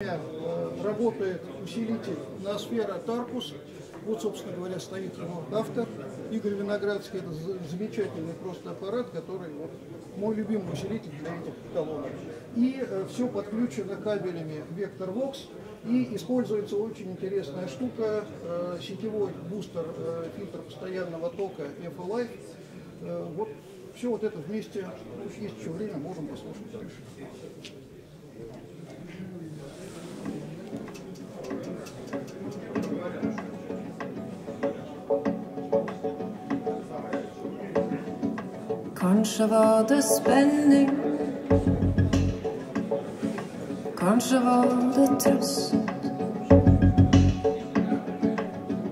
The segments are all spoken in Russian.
Э, работает усилитель Ноосфера Таркус. Вот, собственно говоря, стоит его автор Игорь Виноградский. Это замечательный просто аппарат, который вот, мой любимый усилитель для этих колонок. И э, все подключено кабелями Vector И используется очень интересная штука, э, сетевой бустер, э, фильтр постоянного тока FLife. Э, вот все вот это вместе, ну, есть еще время, можем послушать дальше. Kanskje var det spenning. Kanskje var det trøst.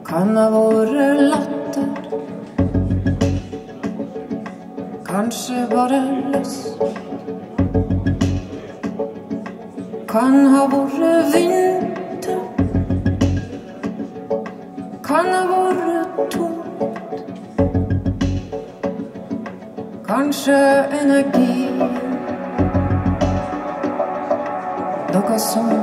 Kan ha vært latter. Kanskje bare lyst. Kan ha vært vinter. Kan ha vært tomt. Kończę energy. do kasonu.